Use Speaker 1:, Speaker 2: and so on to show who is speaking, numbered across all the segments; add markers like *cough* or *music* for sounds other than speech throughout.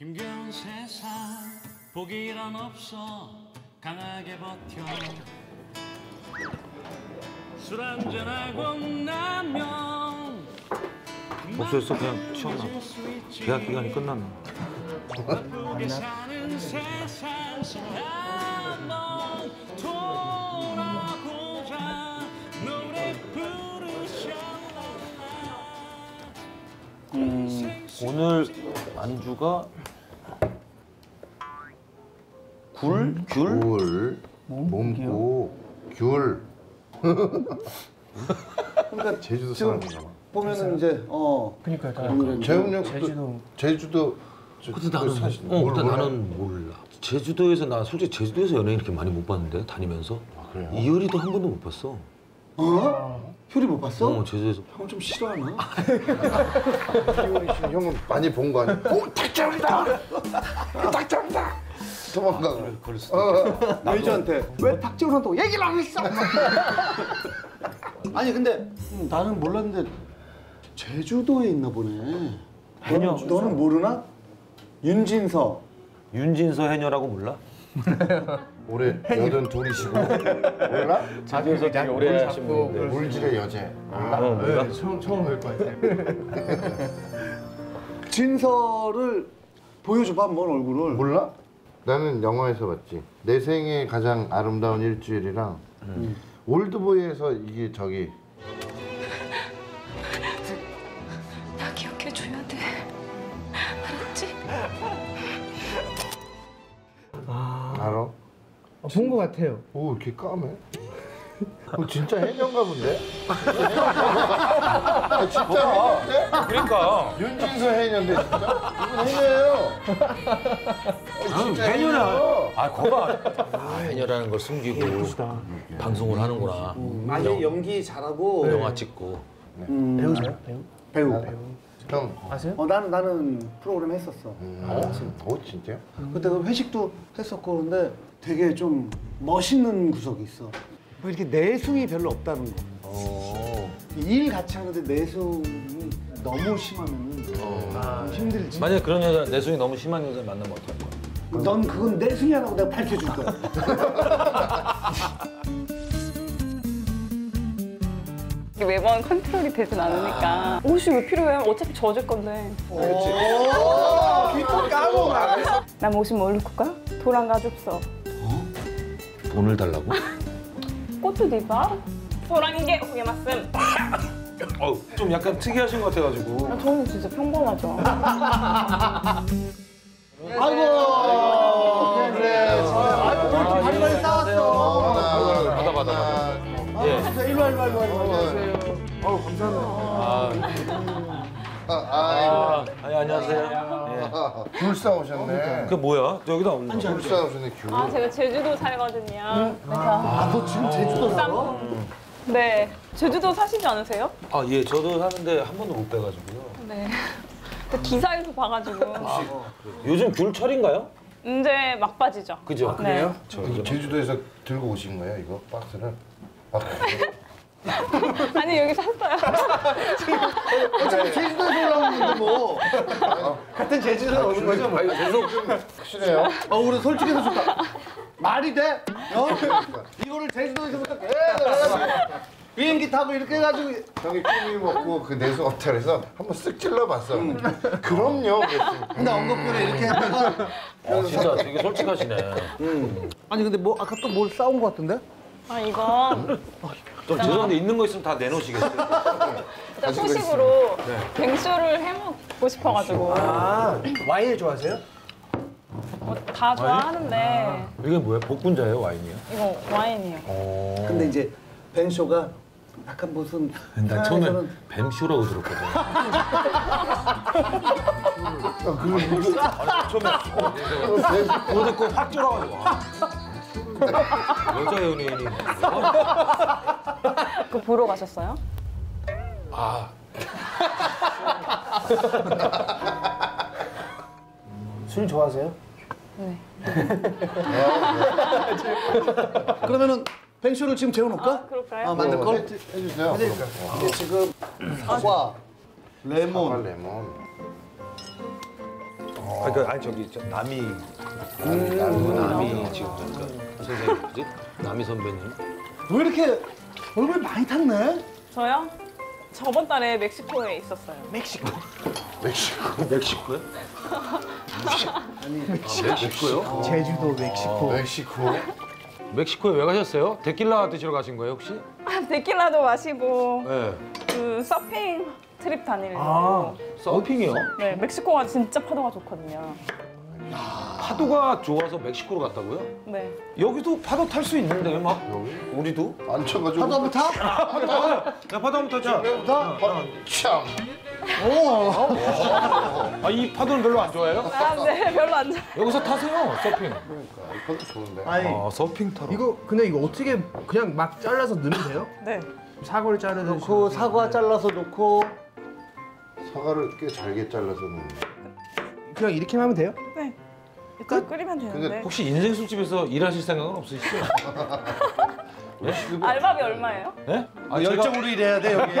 Speaker 1: 힘겨운 세상 복이란 없어. 강하게 버텨. 술 한잔하고 나면
Speaker 2: 어, 벌써 그냥 튀었나 봐. 계약 기간이 끝났나
Speaker 1: 바쁘게 사는 세상 속 한번 돌아보자. 노래 부르셔라
Speaker 2: 오늘 안주가 굴? 귤?
Speaker 3: 굴, 몸고, 귤. *laughs*
Speaker 4: 그러니까
Speaker 3: 제주도
Speaker 4: 지금
Speaker 3: 사람인가 봐.
Speaker 4: 보면은 이제 어
Speaker 5: 그러니까 다
Speaker 4: 오늘은
Speaker 3: 재훈 형
Speaker 5: 제주도.
Speaker 3: 제주도 저-
Speaker 2: 근데
Speaker 3: 그
Speaker 2: 나는
Speaker 3: 사실 어뭘
Speaker 2: 근데? 나는 몰라 제주도에서 나 솔직히 제주도에서 연예인 이렇게 많이 못 봤는데 다니면서
Speaker 3: 그래요?
Speaker 2: 이효리도 한 번도 못 봤어
Speaker 4: 어? 효리 못 봤어?
Speaker 2: 어 제주도에서
Speaker 4: 형 좀 싫어하나? *laughs*
Speaker 3: 희원이 씨 형은 많이 본 거 아니야? 오, 닭장이다! 닭장이다! 도망가고.
Speaker 2: 그럴 수도
Speaker 4: 어, 매니저한테 왜 한다고 얘기를 안 했어? *laughs* 아니 근데 음, 나는 몰랐는데 제주도에 있나 보네.
Speaker 5: 해녀.
Speaker 4: 너는, 너는 모르나? 윤진서.
Speaker 2: 윤진서 해녀라고 몰라? *laughs*
Speaker 3: 올해 여든 둘이시고 *laughs* 몰라?
Speaker 2: 제주도에서 되게 오래 하신 분인데
Speaker 3: 물질의 여제. 몰라?
Speaker 2: 어 몰라?
Speaker 6: 처음 처음 뵐것 같아요.
Speaker 4: 진서를 보여줘봐 한번 얼굴을.
Speaker 3: 몰라? 나는 영화에서 봤지. 내 생애 가장 아름다운 일주일이랑 올드보이에서 이게 저기 *laughs*
Speaker 7: 나 기억해 줘야 돼. 알았지?
Speaker 3: 알아?
Speaker 5: 본 것 같아요.
Speaker 3: 오 이렇게 까매? 어, 진짜 해녀인가 본데? *laughs* 아, 진짜 해녀인데?
Speaker 2: 그러니까
Speaker 3: 윤진서 해녀인데 진짜? 이분 해녀예요. 어, 진짜 해녀야.
Speaker 2: 아 거봐 아, 해녀라는 걸 숨기고 방송을 하는구나
Speaker 4: 아니 연기 잘하고
Speaker 2: 영화 찍고
Speaker 4: 음,
Speaker 5: 배우세요? 배우?
Speaker 4: 배우.
Speaker 3: 형.
Speaker 5: 아세요?
Speaker 4: 어 나는 나는 프로그램 했었어.
Speaker 3: 음, 어 진짜요?
Speaker 4: 그때 그 회식도 했었고 근데 되게 좀 멋있는 구석이 있어. 뭐 이렇게 내숭이 별로 없다는 거.
Speaker 3: 어.
Speaker 4: 일 같이 하는데 내숭이 너무 심하면
Speaker 3: 어.
Speaker 4: 힘들지.
Speaker 2: 만약에 그런 여자 내숭이 너무 심한 여자 만나면 어떡할 거야?
Speaker 4: 넌 그건 내숭이 하라고 내가 밝혀줄 거야.
Speaker 7: 매번 컨트롤이 되진 않으니까. 옷이 왜 필요해? 어차피 젖을 건데.
Speaker 4: 또 까고
Speaker 7: 남 옷이 뭘 입고 가? 도랑 가줍서.
Speaker 2: 돈을 달라고?
Speaker 7: 꽃도 디바? 도랑이게 후게 말씀.
Speaker 2: 어, 좀 약간 특이하신 것 같아가지고
Speaker 7: 아, 저는 진짜 평범하죠. *laughs*
Speaker 4: 아이고 그래. 아이고 뭘 이렇게 많이 많이 싸웠어.
Speaker 2: 받아 받아 받아 예.
Speaker 4: 진짜 일로 와 일로 와 일로 와 일로 와.
Speaker 2: 아,
Speaker 3: 아, 아,
Speaker 2: 아, 예, 안녕하세요 예.
Speaker 3: 귤 싸오셨네.
Speaker 2: 그 뭐야? 여기다 없는 거
Speaker 3: 귤 싸오셨네 귤.
Speaker 7: 아, 제가 제주도 살거든요. 그래서.
Speaker 4: 너 지금 제주도 살아?
Speaker 7: 네. 제주도 사시지 않으세요?
Speaker 2: 아, 예, 저도 사는데 한 번도 못 빼가지고요
Speaker 7: 네. 기사에서 봐가지고.
Speaker 2: 요즘 귤철인가요?
Speaker 7: 이제 막바지죠.
Speaker 2: 그죠?
Speaker 7: 네.
Speaker 2: 저
Speaker 3: 이거
Speaker 2: 이거
Speaker 3: 제주도에서 들고 오신 거예요 이거 박스를? 아, 그래요? *laughs*
Speaker 7: 아니, 여기 샀어요. *laughs*
Speaker 4: 어차피 제주도에서 올라오는데 뭐. 같은 제주도에 오는 거죠 뭐.
Speaker 3: 확실해요?
Speaker 4: 어, 우리 솔직해서 좋다. 말이 돼? 어? 이거를 제주도에서부터 계속 비행기 타고 이렇게 해가지고
Speaker 3: 형이 끼니 먹고 그 내수 업체에서 한번 쓱 찔러봤어. 그럼요. 그랬더니
Speaker 4: 근데 언급교를 이렇게 했다가
Speaker 2: 어, 진짜 되게 솔직하시네
Speaker 4: 아니 근데 뭐 아까 또 뭘 싸운 거 같은데?
Speaker 7: 아, 이건
Speaker 2: 좀 죄송한데 있는 거 있으면 다 내놓으시겠어요?
Speaker 7: 일단 후식으로 뱅쇼를 해먹고 싶어가지고.
Speaker 5: 와인을 좋아하세요?
Speaker 7: 뭐 다 좋아하는데
Speaker 2: 이게 뭐야? 복분자예요? 와인이요?
Speaker 7: 이거 와인이에요.
Speaker 4: 근데 이제 벤쇼가 약간 무슨
Speaker 2: 난 처음에 뱀쇼라고 들었거든 그거 듣고 확 쫄아가지고 와. 여자 연예인이
Speaker 7: 그거 보러 가셨어요?
Speaker 2: 아
Speaker 5: 술 좋아하세요?
Speaker 7: 네. *laughs*
Speaker 4: 그러면은 벤쇼를 지금 재워놓을까?
Speaker 7: 아, 그럴까요?
Speaker 4: 아, 만들 걸?
Speaker 3: 해- 해주세요.
Speaker 4: 이게 지금 사과, 레몬,
Speaker 3: 레몬.
Speaker 2: 아, 그 아니 저기 저 남이 남이 지금 그러니까 선생님 그지? 남이 선배님.
Speaker 4: 왜 이렇게 얼굴 많이 탔네?
Speaker 7: 저요? 저번 달에 멕시코에 있었어요.
Speaker 4: 멕시코.
Speaker 3: 멕시코. *laughs*
Speaker 2: 멕시코요? 아니 멕시코요?
Speaker 5: 제주도, 멕시코.
Speaker 3: 멕시코. *laughs*
Speaker 2: 멕시코에 왜 가셨어요? 데킬라 드시러 가신 거예요 혹시?
Speaker 7: 아, 데킬라도 마시고
Speaker 2: 네.
Speaker 7: 그 서핑 trip 다니려고.
Speaker 5: 아.
Speaker 2: 서핑이요?
Speaker 7: 네, 멕시코가 진짜 파도가 좋거든요.
Speaker 2: 파도가 좋아서 멕시코로 갔다고요?
Speaker 7: 네.
Speaker 2: 여기도 파도 탈 수 있는데 막
Speaker 3: 여기
Speaker 2: 우리도?
Speaker 3: 앉혀가지고.
Speaker 4: 파도 한번 타?
Speaker 2: 야 파도 한번 타자.
Speaker 4: 타?
Speaker 3: 참.
Speaker 2: 아이 파도는 별로 안 좋아해요?
Speaker 7: 아, 네, 별로 안 좋아.
Speaker 2: 여기서 타세요 서핑.
Speaker 3: 이것도 좋은데.
Speaker 4: 아니
Speaker 2: 아 서핑 타러.
Speaker 5: 이거 근데 이거 어떻게 그냥 막 잘라서 넣으면 돼요?
Speaker 7: 네.
Speaker 5: 사과를 자르듯이.
Speaker 4: 그 사과 잘라서 놓고
Speaker 3: 사과를 꽤 잘게 잘라서 넣는.
Speaker 5: 그냥 이렇게만 하면 돼요?
Speaker 7: 네. 일단 끓이면 되는데.
Speaker 2: 혹시 인생 술집에서 일하실 생각은 없으시죠? *laughs*
Speaker 7: 알바비 얼마예요?
Speaker 2: 네? 아
Speaker 4: 열정으로 일해야 돼 여기. *laughs*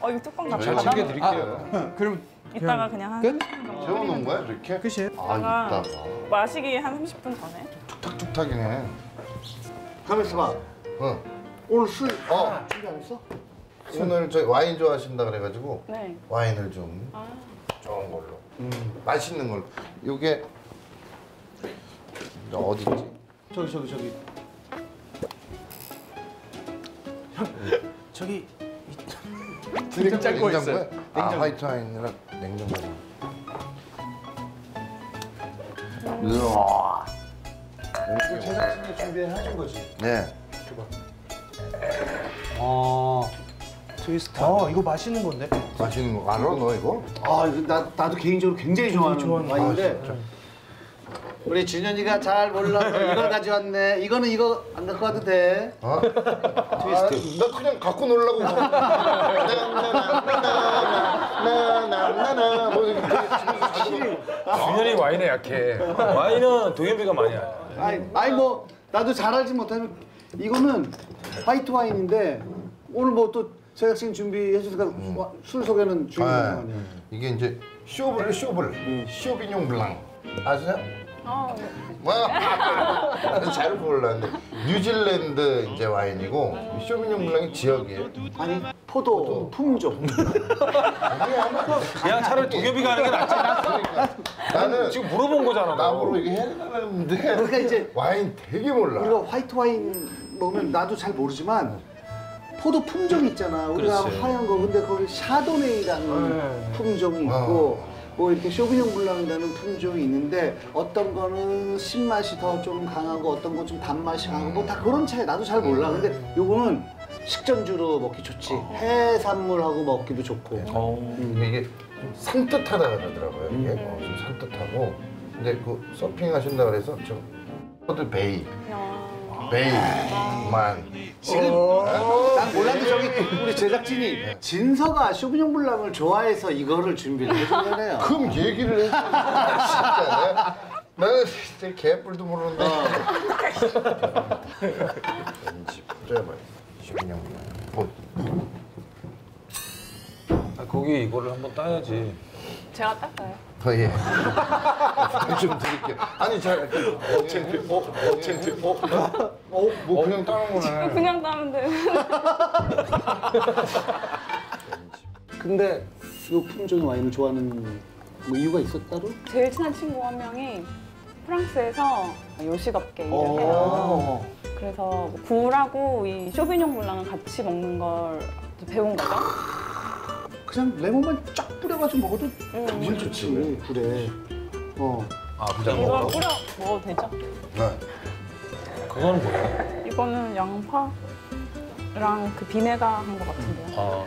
Speaker 7: 어, 이거 뚜껑 다
Speaker 3: 저희가
Speaker 7: 닫아.
Speaker 2: 챙겨 드릴게요.
Speaker 5: 그럼
Speaker 7: 이따가 그냥 한
Speaker 5: 끝?
Speaker 3: 재워놓은 거야 이렇게?
Speaker 5: 끝이에요?
Speaker 3: 아
Speaker 7: 이따가
Speaker 3: 이따가.
Speaker 7: 마시기 한 30분 전에.
Speaker 3: 툭탁툭탁이네.
Speaker 4: 가만 있어봐.
Speaker 3: 어.
Speaker 4: 오늘 술
Speaker 3: 어.
Speaker 4: 준비 안 했어?
Speaker 3: 오늘 저희 와인 좋아하신다 그래가지고
Speaker 7: 네.
Speaker 3: 와인을 좀
Speaker 7: 아,
Speaker 3: 좋은 걸로. 맛있는 걸로. 요게 저 어디 있지?
Speaker 4: 저기 저기 저기.
Speaker 5: 저기 *laughs*
Speaker 3: 냉장고에
Speaker 5: 있어요.
Speaker 3: 냉장고에? 아 화이트 와인이랑 냉장고에. 우와.
Speaker 4: 그 제작진이 준비해 준 거지.
Speaker 3: 네.
Speaker 4: 어.
Speaker 5: 트위스트. 어 이거 맛있는 건데.
Speaker 3: 맛있는 거 알아 너 이거?
Speaker 4: 아 이거 나 나도 개인적으로 굉장히 좋아하는
Speaker 5: 좋아하는
Speaker 4: 와인인데. 우리 준현이가 잘 몰라서 이걸 가져왔네. 이거는 이거 안 갖고 와도 돼.
Speaker 3: 어? 트위스트. 나 그냥 갖고 놀라고. 나나나나나나나 뭐
Speaker 2: 준현이 와인에 약해. 와인은 동엽이가 많이 알아.
Speaker 4: 아니, 아니 뭐 나도 잘 알지 못하면 이거는 화이트 와인인데 오늘 뭐 또 제작진 준비해 주니까 와- 술 소개는 중요한 거
Speaker 3: 아,
Speaker 4: 아니야.
Speaker 3: 이게 이제 쇼블 쇼블 Sauvignon Blanc 아세요?
Speaker 7: 아,
Speaker 3: 뭐? *laughs* 잘 몰랐는데 뉴질랜드 이제 와인이고 Sauvignon Blanc이 지역이에요.
Speaker 4: 아니 포도, 품종.
Speaker 2: 그냥 *laughs* 차라리 동엽이가 하는 게 낫지.
Speaker 3: 나는
Speaker 2: 지금 물어본 거잖아. 너.
Speaker 3: 나보고 이게 해라는데
Speaker 4: 그러니까 이제
Speaker 3: 와인 되게 몰라.
Speaker 4: 우리가 화이트 와인 먹으면 나도 잘 모르지만 포도 품종이 있잖아. 우리가
Speaker 2: 그렇지.
Speaker 4: 하얀 거 근데 거기 Chardonnay라는 품종이 있고 뭐 이렇게 Sauvignon Blanc이라는 품종이 있는데 어떤 거는 신맛이 더 좀 강하고 어떤 거 좀 단맛이 강하고 뭐 다 그런 차이 나도 잘 몰라. 근데 요거는 식전주로 먹기 좋지. 해산물하고 먹기도 좋고.
Speaker 2: 어.
Speaker 3: 근데 이게 좀 산뜻하다 그러더라고요. 이게 어, 좀 산뜻하고. 근데 그 서핑 하신다 그래서 저 포드 베이
Speaker 7: 야.
Speaker 3: 베이만
Speaker 4: 지금 난 몰랐는데 저기 우리 제작진이 진서가 Sauvignon Blanc을 좋아해서 이거를 준비를 해준 거네요.
Speaker 3: 그럼 얘기를 해. 진짜 내가- 나는 진짜 개뿔도 모르는데. 왠지 뿌려봐요. 쇼비뇽 블랑.
Speaker 2: 아, 거기 이거를 한번 따야지.
Speaker 7: 제가 닦아요.
Speaker 3: 어, 예. 좀 드릴게요. 아니, 잘. 어, 창피. 어, 어, 창피. 어, 어, 뭐 그냥 따는 거네. *laughs*
Speaker 7: 그냥 따면 돼. *laughs*
Speaker 4: 근데 이 품종의 와인을 좋아하는 뭐 이유가 있어 따로?
Speaker 7: 제일 친한 친구 한 명이 프랑스에서 요식업계 일을 해요.
Speaker 4: 어.
Speaker 7: 그래서 뭐 굴하고 이 쇼비뇽 블랑을 같이 먹는 걸 배운 거죠.
Speaker 4: 그냥 레몬만 쫙 뿌려가지고 먹어도
Speaker 7: 음.
Speaker 4: 정말 좋지 그래. 어.
Speaker 2: 아 그냥
Speaker 7: 이거
Speaker 2: 먹어.
Speaker 7: 뿌려 먹어도 되죠?
Speaker 3: 네.
Speaker 2: 그거는 뭐야?
Speaker 7: 이거는 양파랑 그 비네가 한 것 같은데요.
Speaker 2: 아.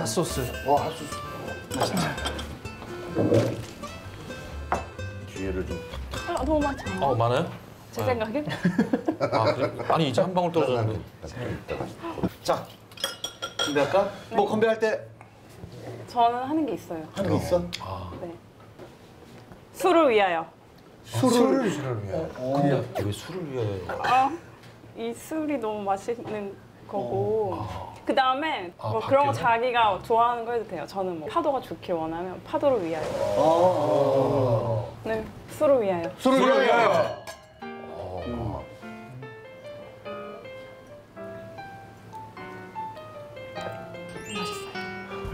Speaker 5: 핫소스.
Speaker 3: 어, 핫소스. 뒤에를 좀
Speaker 7: 아, 너무 많지 않아?
Speaker 2: 어 많아요?
Speaker 7: 제 생각에?
Speaker 2: 아 그래? 아니 이제 한 방울 떨어졌는데.
Speaker 4: 자 건배할까? 뭐 건배할 때
Speaker 7: 저는 하는 게 있어요.
Speaker 4: 하는 게 있어?
Speaker 2: 아
Speaker 7: 네. 술을 위하여.
Speaker 3: 술을 술을 위해.
Speaker 2: 근데 왜 술을 위해?
Speaker 7: 아, 이 술이 너무 맛있는 거고 그 다음에
Speaker 3: 아,
Speaker 7: 뭐 그런 거 자기가 좋아하는 거 해도 돼요. 저는 뭐 파도가 좋길 원하면 파도를 위하여.
Speaker 4: 어,
Speaker 7: 네, 술을 위하여.
Speaker 3: 술을 위하여.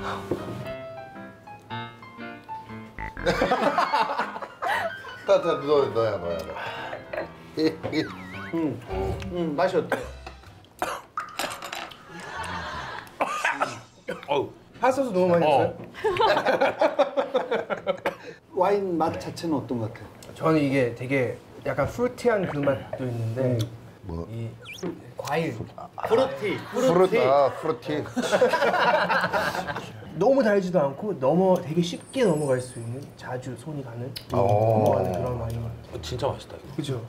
Speaker 3: *laughs* 따뜻 너 너야 너야 너.
Speaker 4: 음, 맛이 어때?
Speaker 5: 핫소스 너무 많이 했어요? *laughs*
Speaker 4: 와인 맛 자체는 어떤 것 같아요?
Speaker 5: 저는 이게 되게 약간 fruity한 그 맛도 있는데
Speaker 3: 뭐?
Speaker 5: 이 과일
Speaker 3: fruity. Fruity. 아 Fruity. *laughs*
Speaker 5: 너무 달지도 않고 넘어 되게 쉽게 넘어갈 수 있는 자주 손이 가는
Speaker 3: 어.
Speaker 5: 넘어가는 그런 와인
Speaker 2: 진짜 맛있다 이거.
Speaker 5: 그죠?